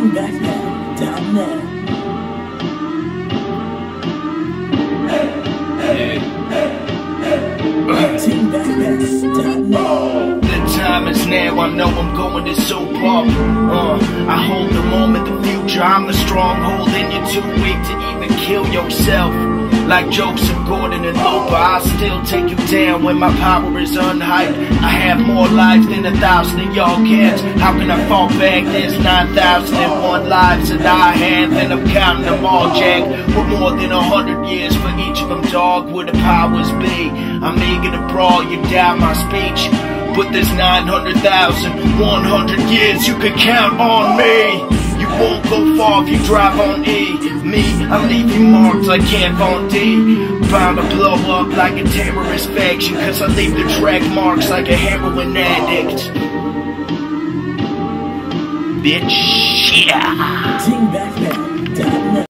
TeamBackpack.net. TeamBackpack.net. The time is now, I know I'm going to so far. Uh, I hold the moment, the future, I'm the stronghold, and you're too weak to even kill yourself. Like Joseph Gordon and Looper, I'll still take you down when my power is unhyped. I have more lives than a thousand of y'all cats. How can I fall back? There's 9,001 lives that I have, and I'm counting them all, Jack. For more than a hundred years for each of them, dog, where the powers be. I'm eager to brawl, you doubt my speech. But there's 900,000, 100 years you can count on me. Won't go far if you drive on E. Me, I leave you marked like Kat Von D. Bound to blow up like a terrorist faction, cause I leave the track marks like a heroin addict. Bitch, yeah.